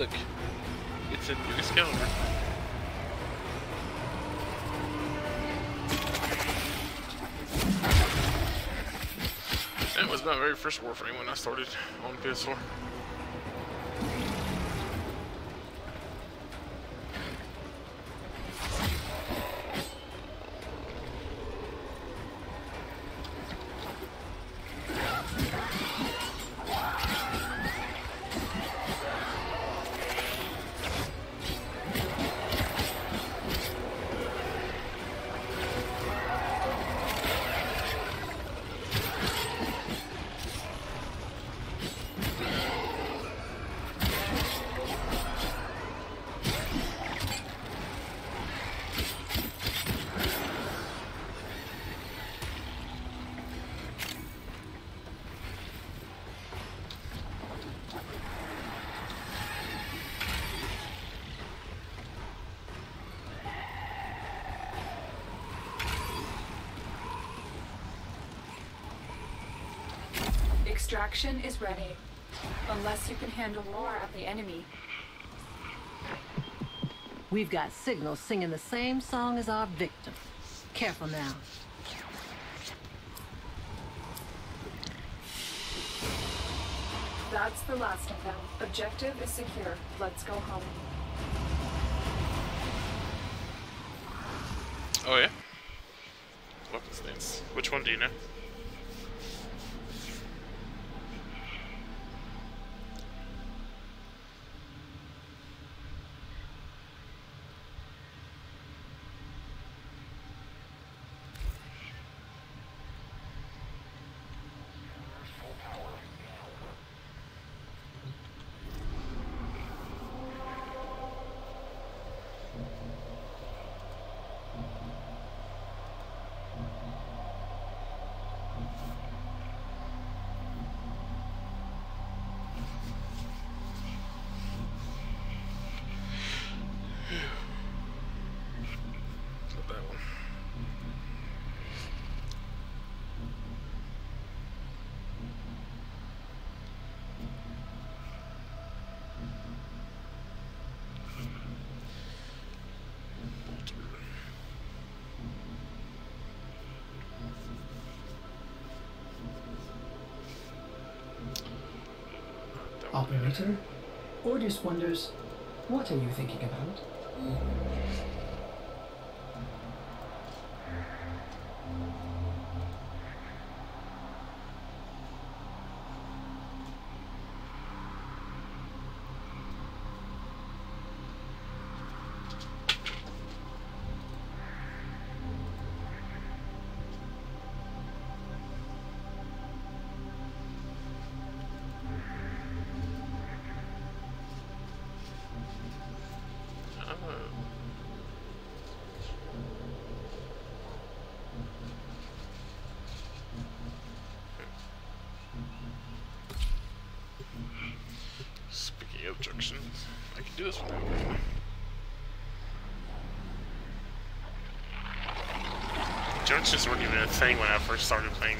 Look. It's a new Excalibur. It was my very first Warframe when I started on PS4. Extraction is ready. Unless you can handle more of the enemy. We've got signals singing the same song as our victim. Careful now. That's the last of them. Objective is secure. Let's go home. Oh yeah? Weapon stance. Which one do you know? Operator, Ordis wonders, what are you thinking about? Hmm. Junctions weren't even a thing when I first started playing.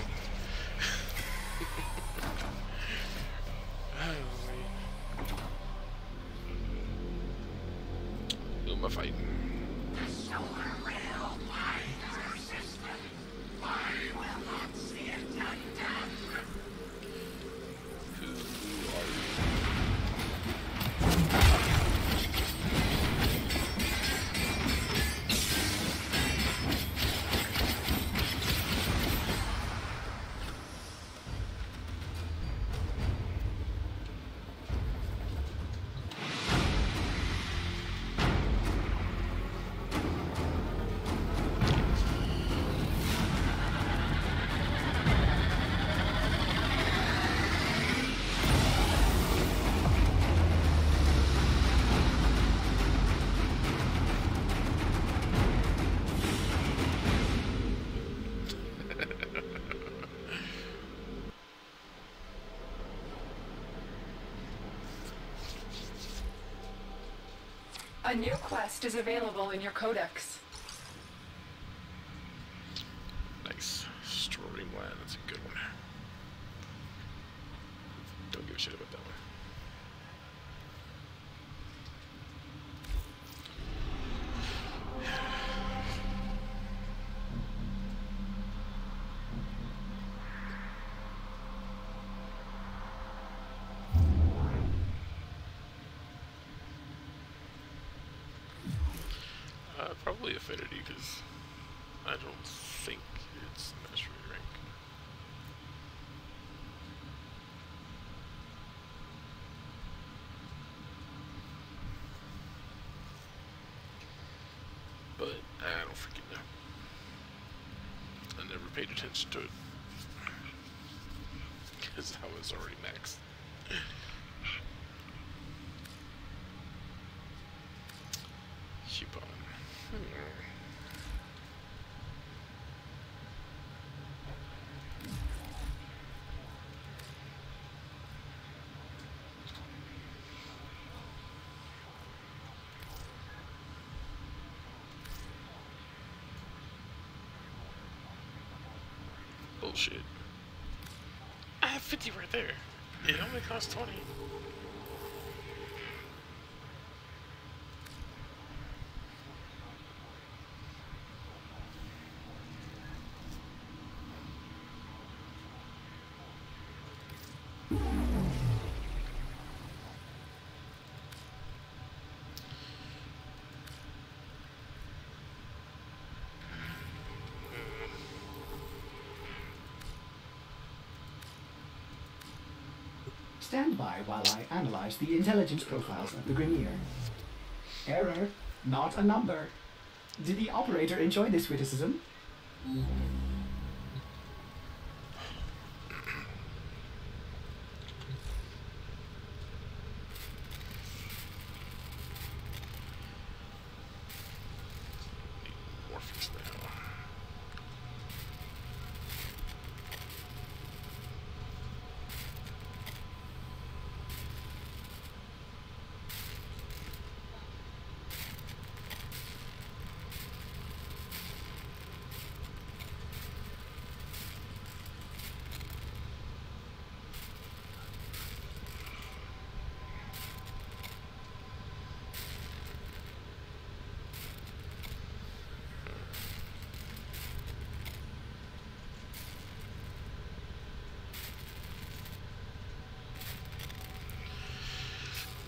Quest is available in your codex. Nice. Streamline, that's a good one. Don't give a shit about that one. Affinity because I don't think it's mastery rank. But I don't freaking know. I never paid attention to it. Because I was already maxed. Keep on. Bullshit. I have 50 right there. It only costs 20. While I analyze the intelligence profiles of the Grineer. Error, not a number. Did the operator enjoy this witticism? Morpheus now.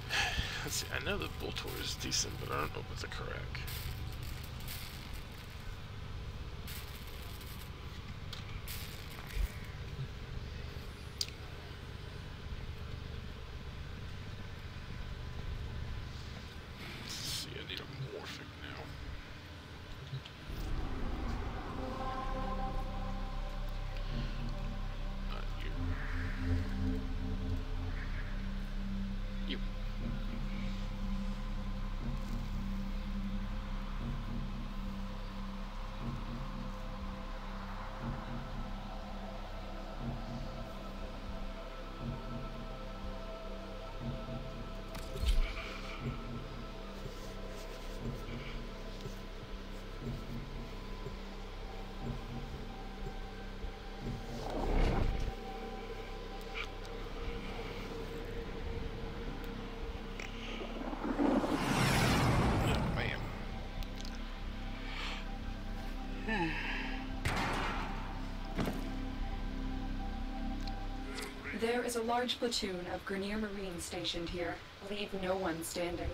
Let's see, I know the Boltor is decent, but I don't know about the Karak. Is a large platoon of Grineer Marines stationed here. Leave no one standing.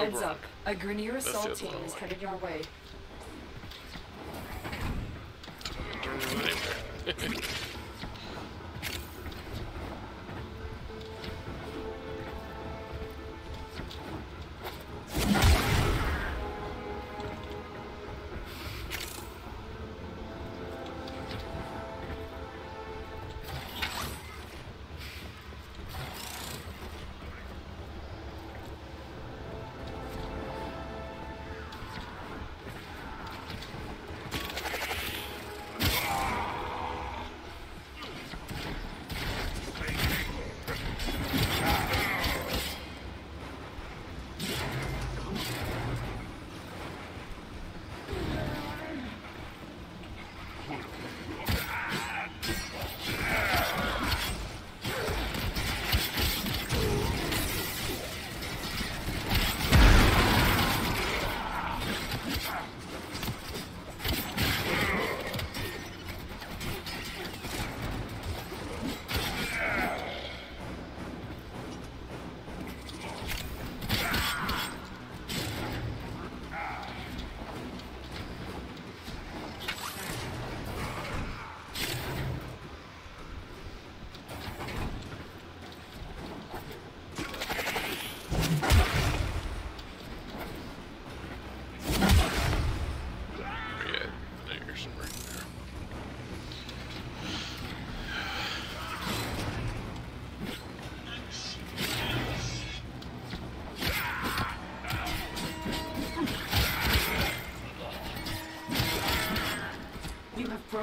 Heads up. A That's assault team is headed your way.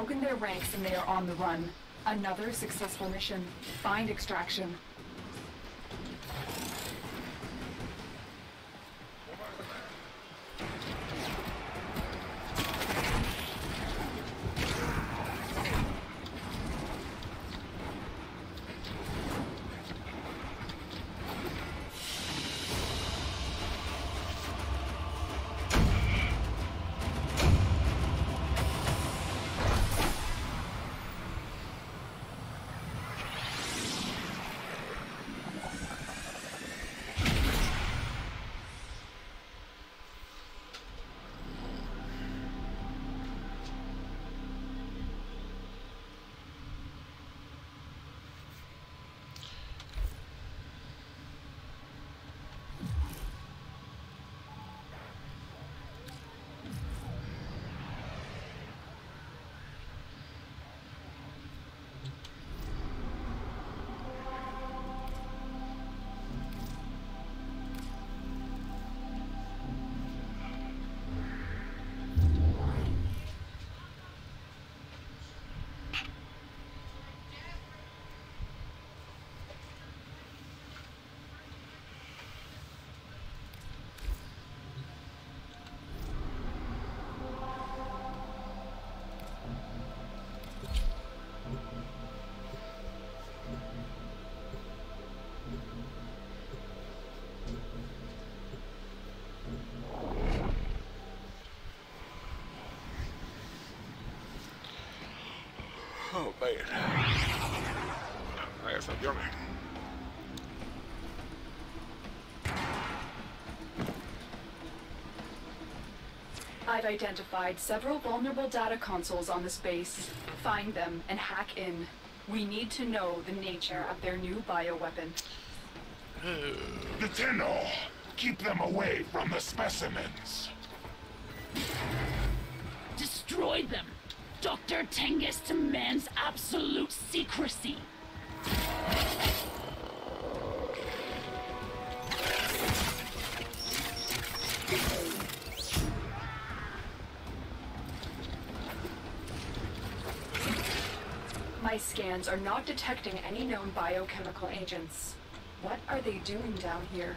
broken their ranks and they are on the run. Another successful mission. Find extraction. Oh man. I guess I'm yummy. I've identified several vulnerable data consoles on this base. Find them and hack in. We need to know the nature of their new bioweapon. Lieutenant, keep them away from the specimens. Dr. Tengus demands absolute secrecy. My scans are not detecting any known biochemical agents. What are they doing down here?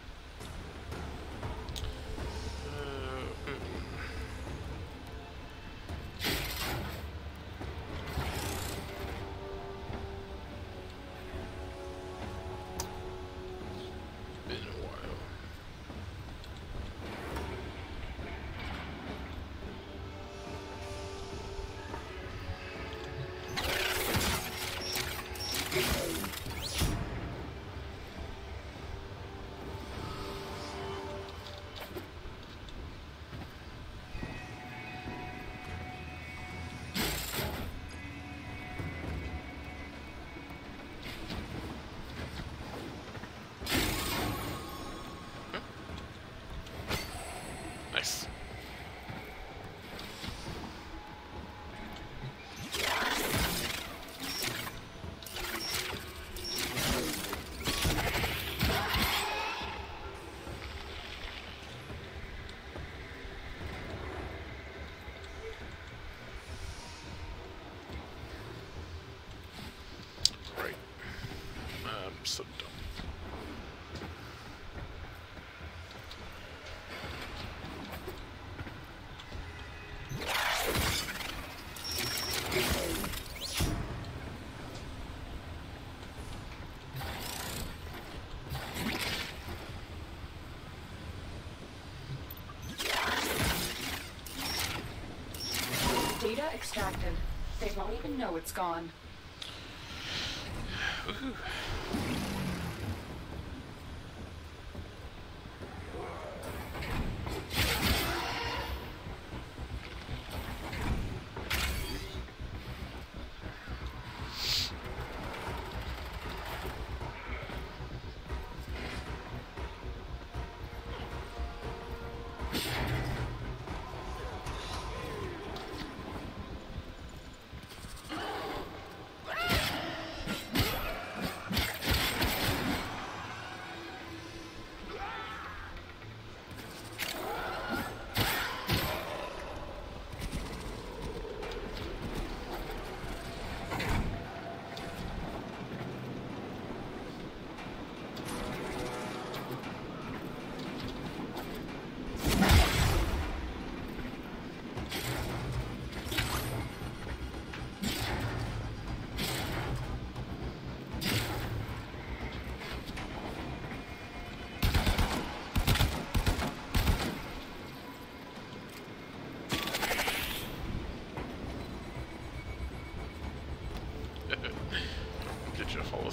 Even know it's gone.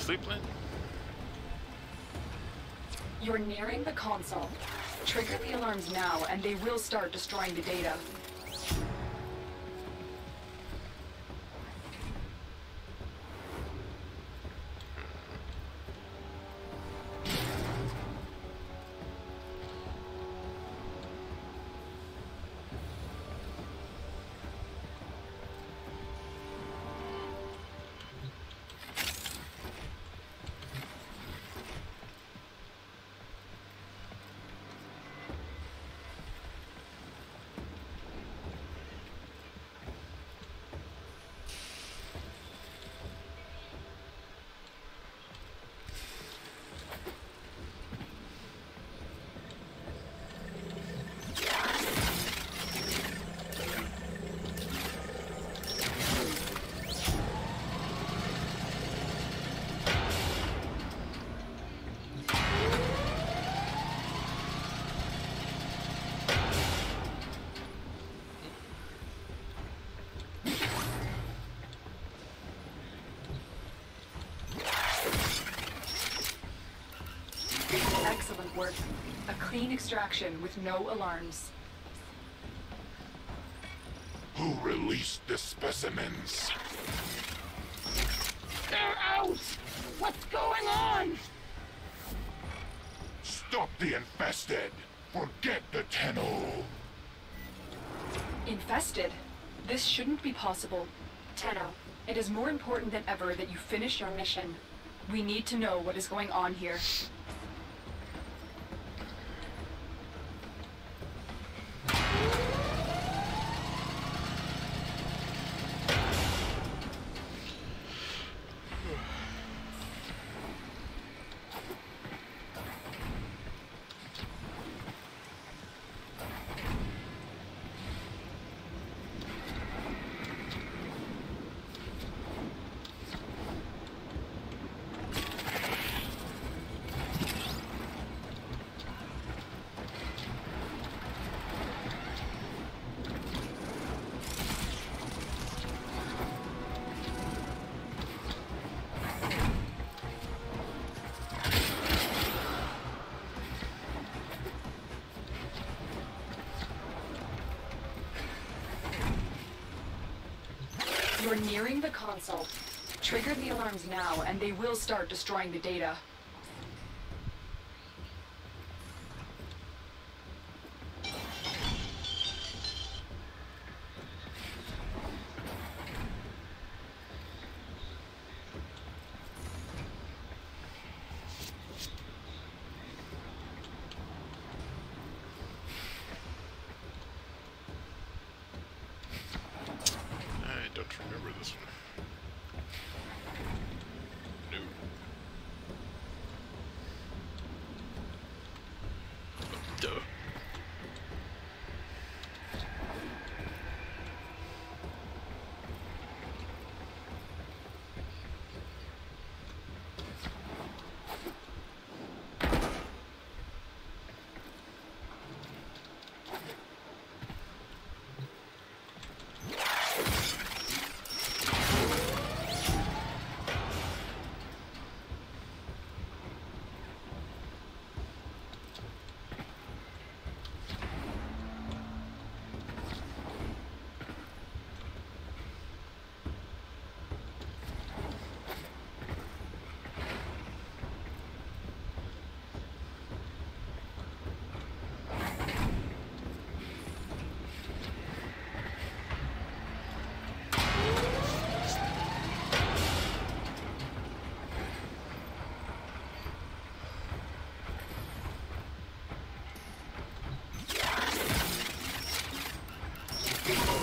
Lynn? You're nearing the console. Trigger the alarms now, and they will start destroying the data. Clean extraction with no alarms. Who released the specimens? They're out! What's going on? Stop the infested! Forget the Tenno! Infested? This shouldn't be possible. Tenno, it is more important than ever that you finish your mission. We need to know what is going on here. You're nearing the console. Trigger the alarms now, and they will start destroying the data. I don't remember this one. No. Duh.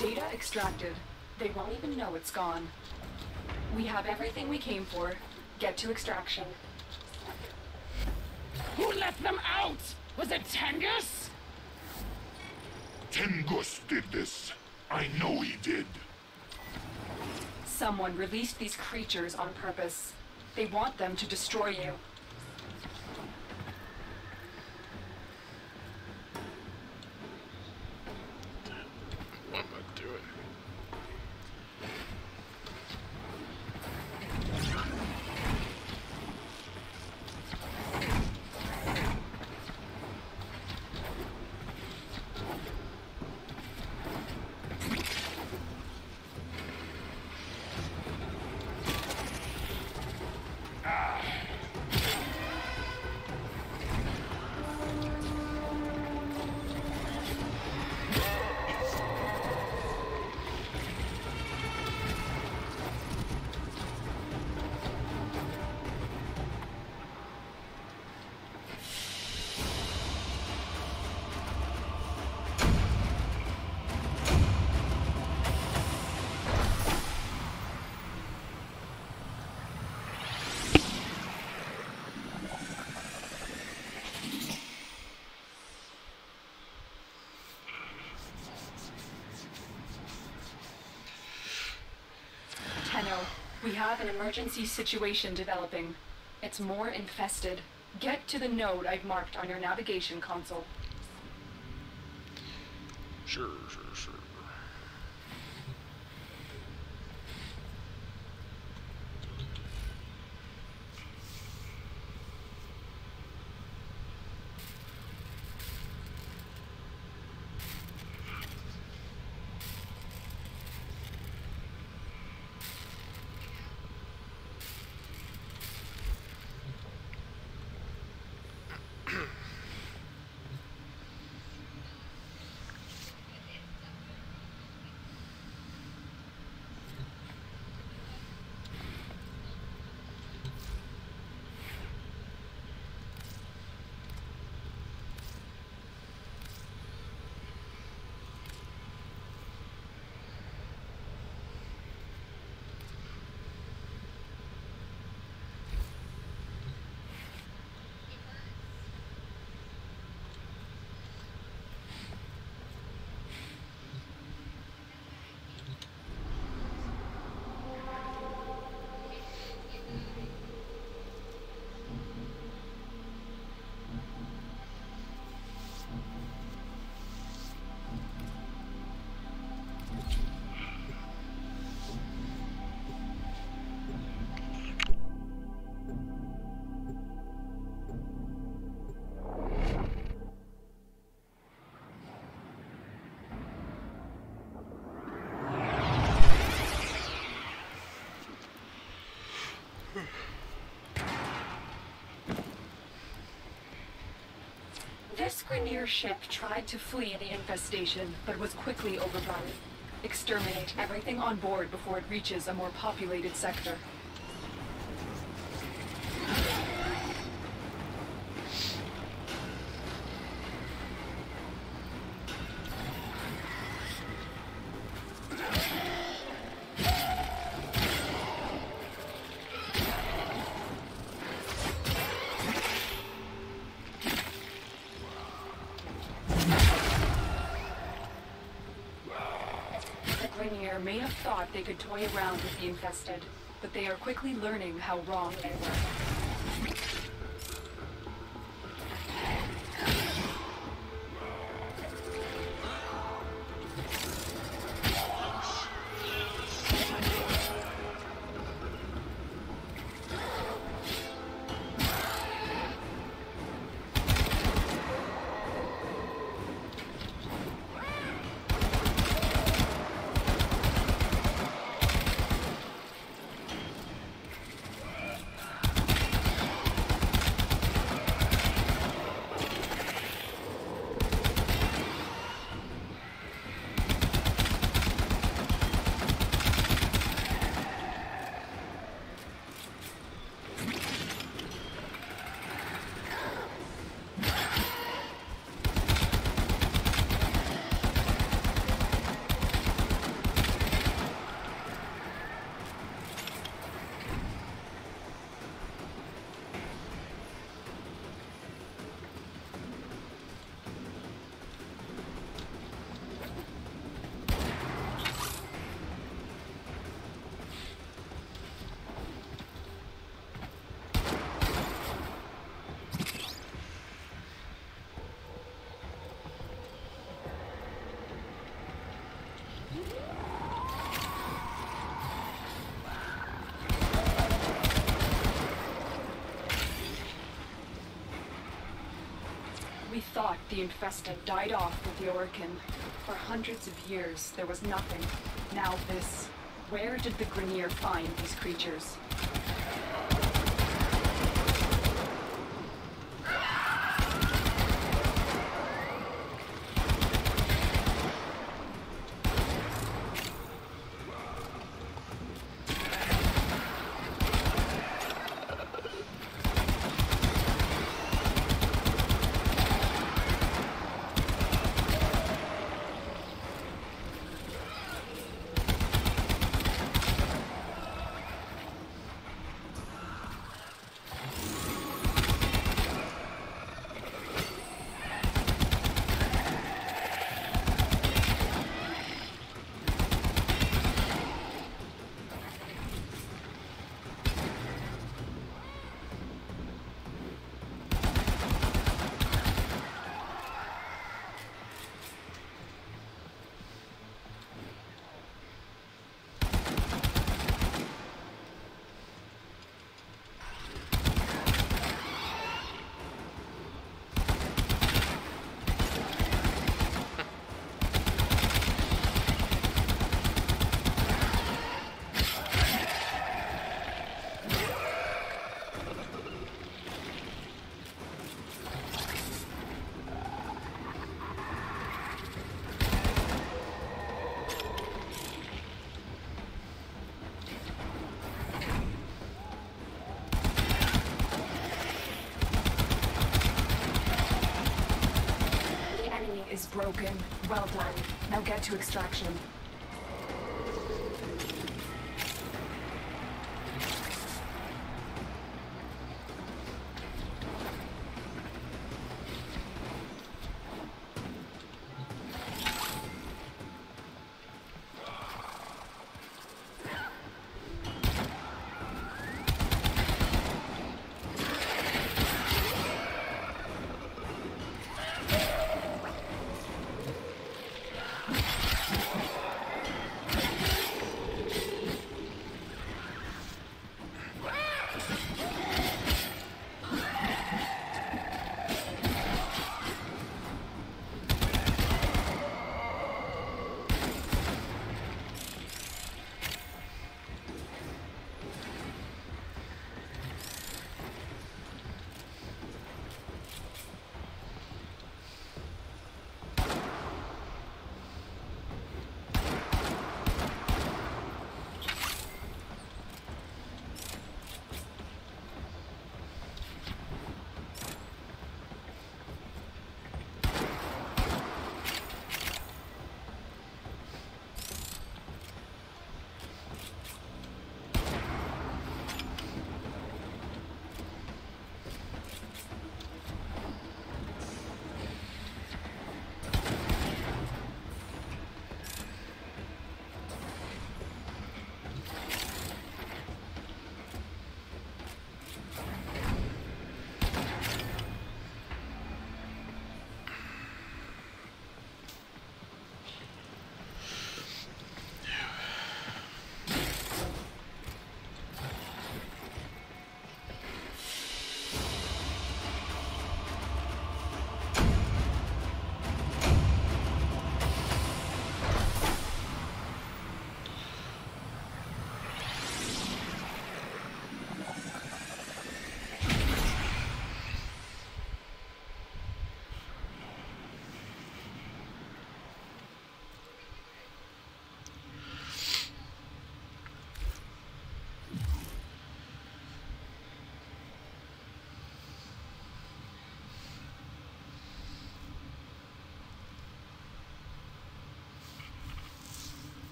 Data extracted. They won't even know it's gone. We have everything we came for. Get to extraction. Who let them out? Was it Tengus? Tengus did this. I know he did. Someone released these creatures on purpose. They want them to destroy you. Have an emergency situation developing. It's more infested. Get to the node I've marked on your navigation console. Sure, sure, sure. Grineer ship tried to flee the infestation, but was quickly overrun. Exterminate everything on board before it reaches a more populated sector. Could toy around with the infested, but they are quickly learning how wrong they were. Thought the infested died off with the Orokin. For hundreds of years, there was nothing. Now this. Where did the Grineer find these creatures? The enemy is broken. Well done. Now get to extraction.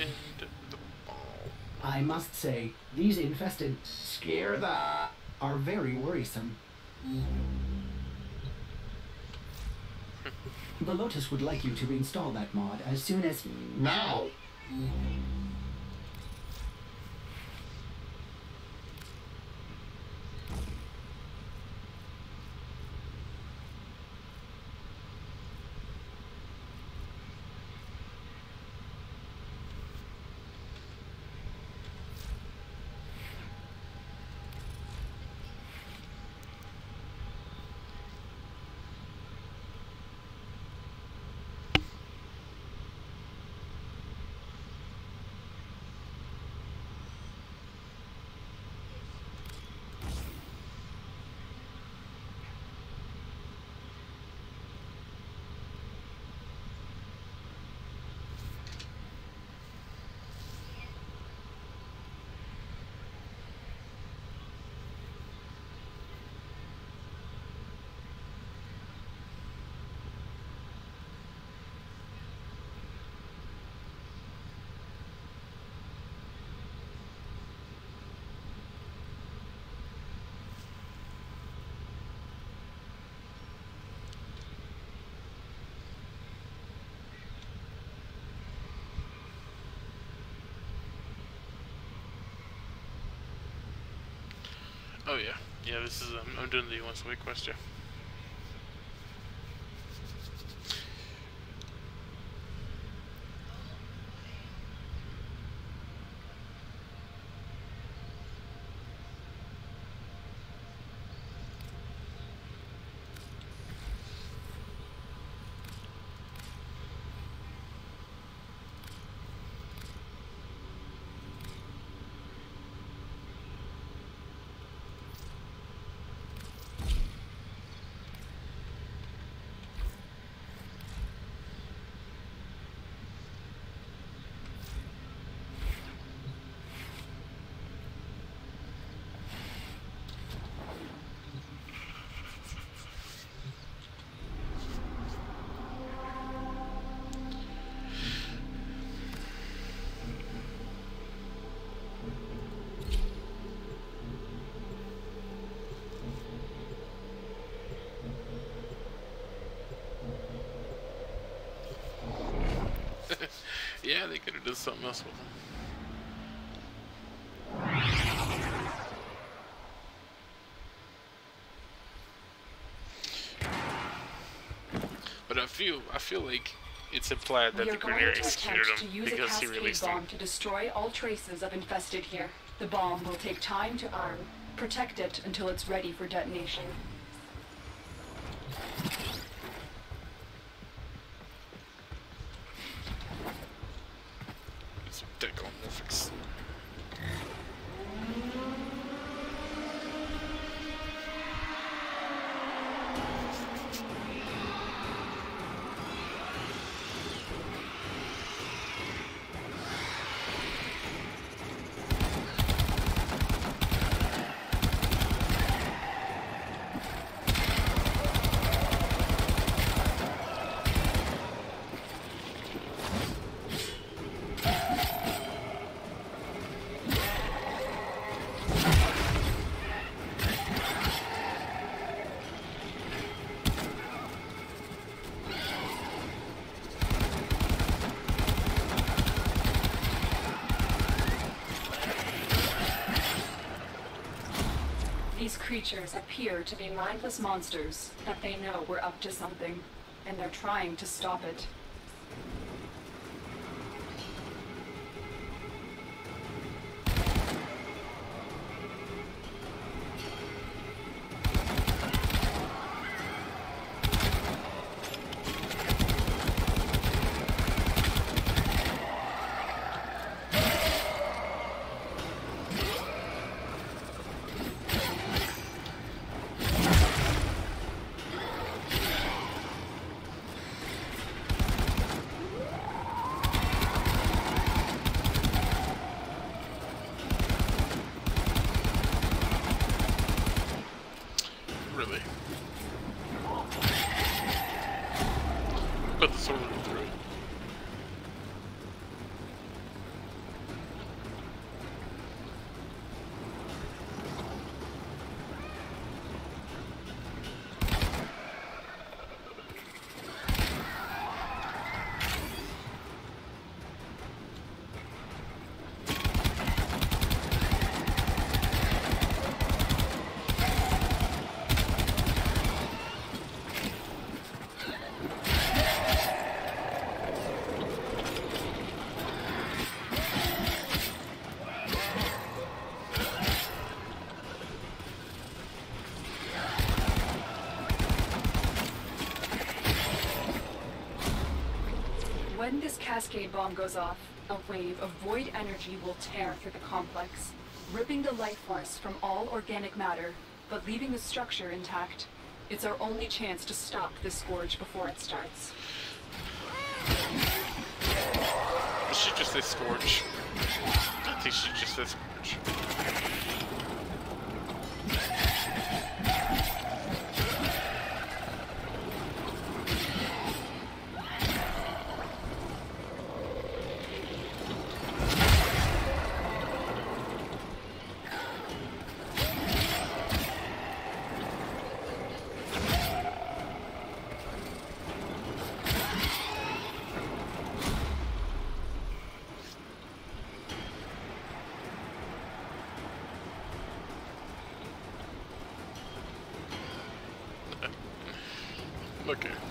And the ball. I must say, these infested scare the are very worrisome. The Lotus would like you to install that mod as soon as now. Oh yeah, yeah. This is um, I'm doing the once a week quest. Yeah. Yeah, they could have done something else with them. But I feel I feel like it's implied that the Grineer executed him because he released bomb him. to destroy all traces of infested here. The bomb will take time to arm. Protect it until it's ready for detonation. Some decomorphics. These creatures appear to be mindless monsters that they know we're up to something, and they're trying to stop it. Absolutely. Cascade bomb goes off, a wave of void energy will tear through the complex, ripping the life force from all organic matter, but leaving the structure intact. It's our only chance to stop this scourge before it starts. She just said scorch. I think she just said scorch. Okay.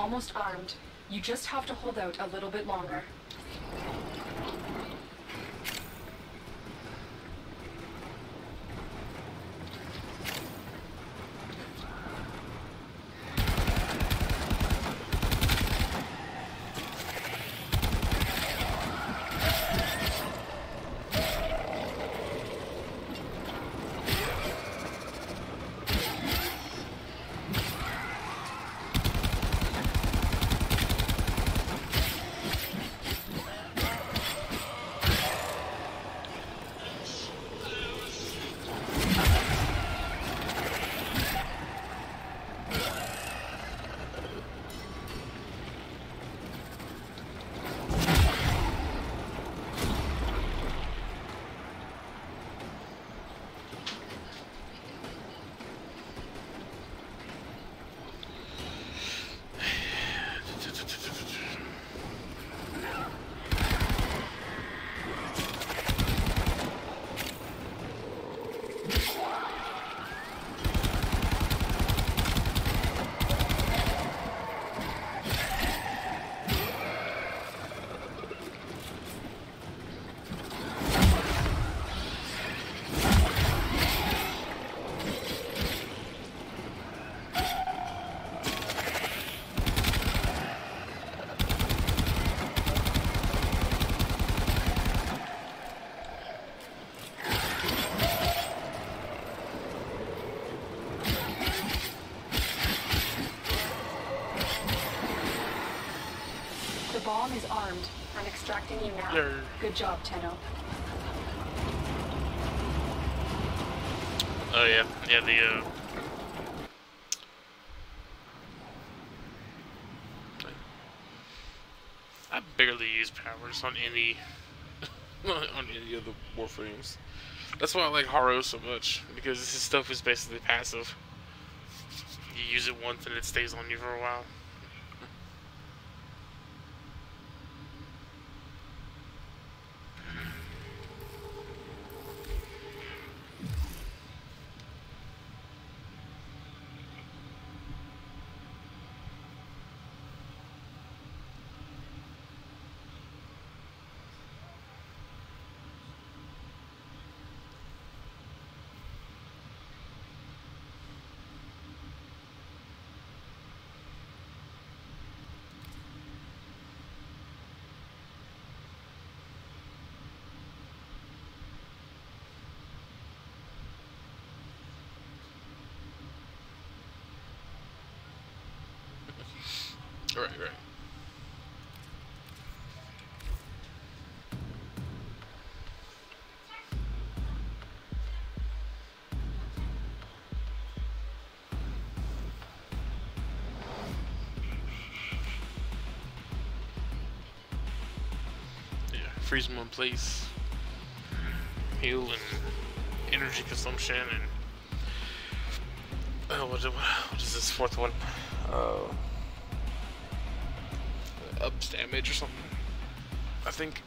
Almost armed. You just have to hold out a little bit longer. The bomb is armed. I'm extracting you now. Yeah. Good job, Tenno. Oh yeah, yeah. The uh, I barely use powers on any on any of the Warframes. That's why I like Harrow so much because his stuff is basically passive. You use it once and it stays on you for a while. Freeze in place. Heal and energy consumption and oh, what, what is this fourth one? Uh, ups damage or something. I think.